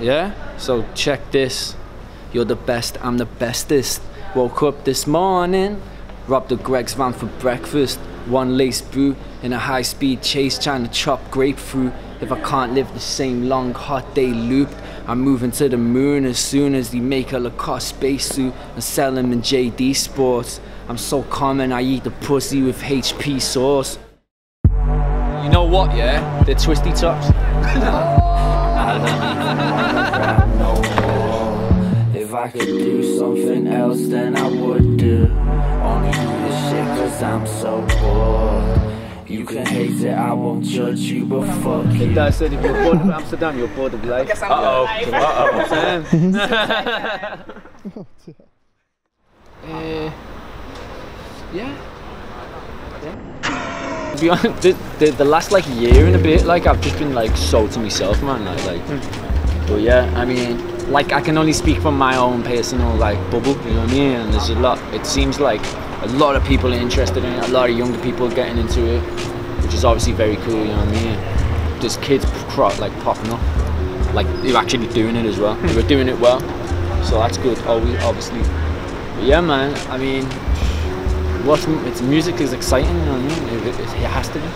Yeah? So check this. You're the best, I'm the bestest. Woke up this morning, robbed the Greggs van for breakfast. One lace brew in a high speed chase trying to chop grapefruit. If I can't live the same long hot day loop, I'm moving to the moon as soon as they make a Lacoste spacesuit and sell them in JD Sports. I'm so common, I eat the pussy with HP sauce. You know what, yeah? They're twisty tops. If I could do something else, then I would do. Only do this shit cause I'm so bored. You can hate it, I won't judge you, but fuck you. Dad said if you're bored of Amsterdam, you're bored of life. Uh oh. Uh oh. uh, yeah. To be honest, the, the, the, last like year and a bit, like I've just been like so to myself, man. Like, like, mm. but yeah, I mean, like I can only speak from my own personal like bubble, you know what I mean? And there's a lot. It seems like a lot of people are interested in it. A lot of younger people getting into it, which is obviously very cool. You know what I mean? There's kids like popping up, like they're actually doing it as well. they were doing it well, so that's good. Obviously, but yeah, man. I mean, what's it's music is exciting. You know what I mean? It, it, it has to be.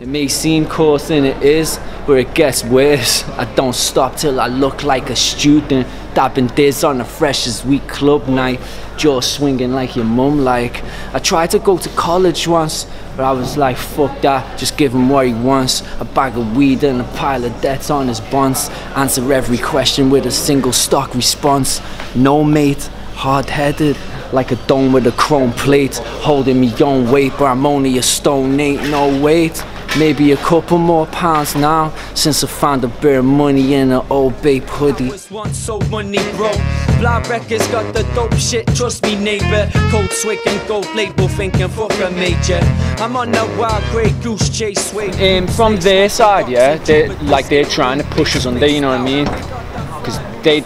It may seem coarse and it is, but it gets worse. I don't stop till I look like a student. Dabbing this on the freshest week club night. Jaw swinging like your mum like. I tried to go to college once, but I was like, fuck that, just give him what he wants. A bag of weed and a pile of debts on his buns. Answer every question with a single stock response. No mate, hard-headed like a dome with a chrome plate holding me own weight but I'm only a stone ain't no weight. Maybe a couple more pounds now since I found a bit of money in an old babe hoodie. So money bro. Blah records got the dope shit trust me neighbor. Cold swig and gold label thinking fuck a major. I'm on the wild grey goose chase way um, from their side yeah they like they're trying to push us under you know what I mean? Because they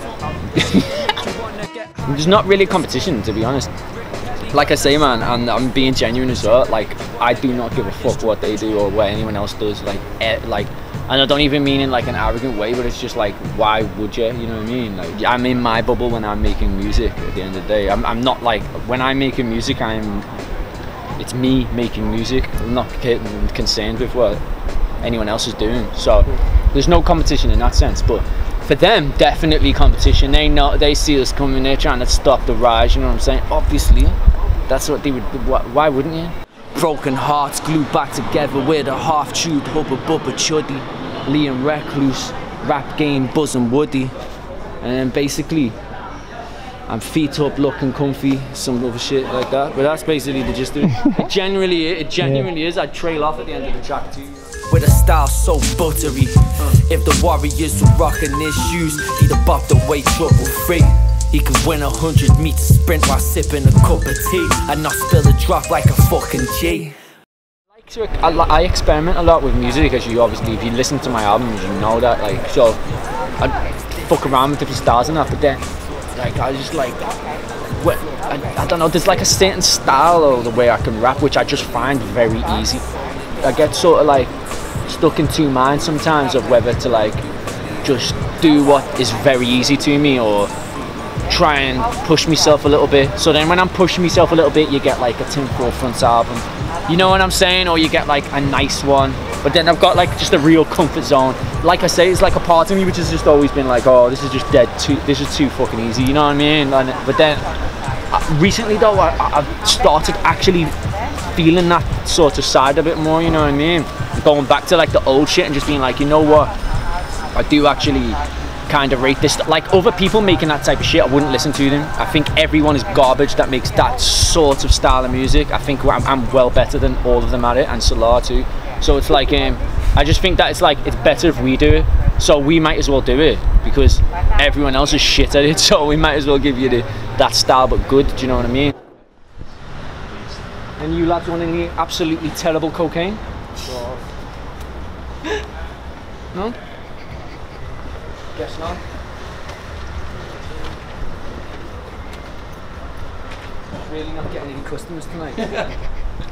There's not really competition, to be honest. Like I say, man, and I'm being genuine as well. Like I do not give a fuck what they do or what anyone else does. Like, eh, like, and I don't even mean in like an arrogant way, but it's just like, why would you? You know what I mean? Like, I'm in my bubble when I'm making music. At the end of the day, I'm, I'm not like when I'm making music. I'm, it's me making music. I'm not concerned with what anyone else is doing. So there's no competition in that sense, but for them, definitely competition. They know they see us coming. They're trying to stop the rise. You know what I'm saying? Obviously, that's what they would. Why wouldn't you? Broken hearts glued back together with a half-chewed hubba bubba chuddy. Liam Recluse, rap game buzzing woody, and basically, I'm feet up, looking comfy, some other shit like that. But that's basically the gist of it. it genuinely, it genuinely yeah. is. I trail off at the end of the track too with a style so buttery. If the Warriors were rocking his shoes, he'd have bopped away trouble free. He could win a hundred meter sprint while sipping a cup of tea and not spill a drop like a fucking G. I, I experiment a lot with music, as you obviously, if you listen to my albums, you know that. Like, so I fuck around with different styles and that, but then, like, I just like, I, I don't know. There's like a certain style of the way I can rap, which I just find very easy. I get sort of like stuck in two minds sometimes of whether to like just do what is very easy to me or try and push myself a little bit. So then when I'm pushing myself a little bit, you get like a Tim Front album. You know what I'm saying? Or you get like a nice one. But then I've got like just a real comfort zone. Like I say, it's like a part of me which has just always been like, oh, this is just dead too, this is too fucking easy. You know what I mean? And, but then uh, recently though, I, I've started actually feeling that sort of side a bit more, you know what I mean? Going back to like the old shit and just being like, you know what? I do actually kind of rate this. Like other people making that type of shit, I wouldn't listen to them. I think everyone is garbage that makes that sort of style of music. I think I'm, I'm well better than all of them at it, and Solar too. So it's like, um, I just think that it's like it's better if we do it. So we might as well do it because everyone else is shit at it. So we might as well give you the, that style, but good. Do you know what I mean? And you lads want any absolutely terrible cocaine? no? Guess not. Really not getting any customers tonight.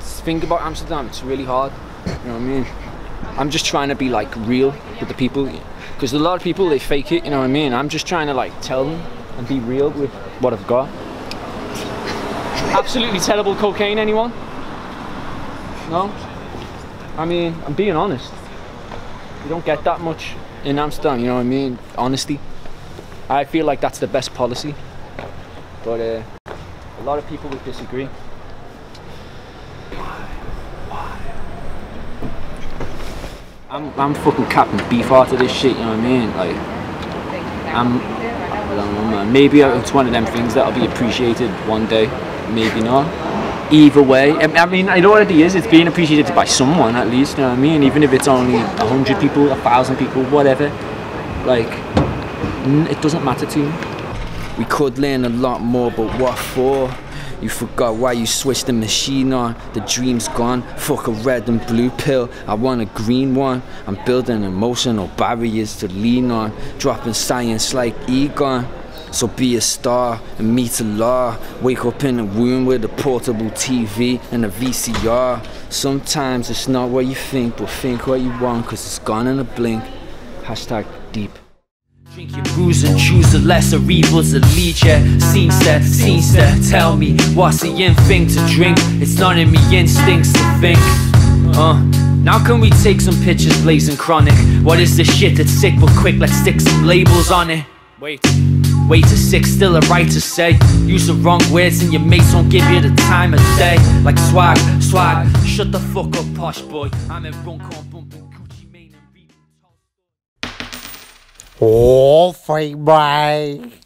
Think about Amsterdam, it's really hard. You know what I mean? I'm just trying to be like real with the people Because a lot of people they fake it, you know what I mean? I'm just trying to like tell them and be real with what I've got. Absolutely terrible cocaine, anyone? No? I mean, I'm being honest. You don't get that much in Amsterdam, you know what I mean? Honesty. I feel like that's the best policy. But uh, a lot of people would disagree. I'm, I'm fucking capping beef after this shit, you know what I mean? Like, I'm, I don't know, man. Maybe it's one of them things that'll be appreciated one day, maybe not. Either way, I mean, I know what it is. It's being appreciated by someone at least. You know what I mean? Even if it's only a hundred people, a thousand people, whatever. Like, it doesn't matter to me. We could learn a lot more, but what for? You forgot why you switched the machine on. The dream's gone. Fuck a red and blue pill. I want a green one. I'm building emotional barriers to lean on. Dropping science like Egon. So be a star and meet a law. Wake up in a room with a portable TV and a VCR. Sometimes it's not what you think, but think what you want, cause it's gone in a blink. Hashtag deep. Drink your booze and choose the lesser evils that Seems that, seems that, tell me What's the in thing to drink? It's not in me instincts to think Uh, now can we take some pictures blazing chronic? What is this shit that's sick but quick? Let's stick some labels on it Wait way to six, still a right to say. Use the wrong words and your mates won't give you the time of day. Like swag, swag, shut the fuck up, posh boy. I'm in Runcorn bumping Gucci and. Oh, fuck, bye.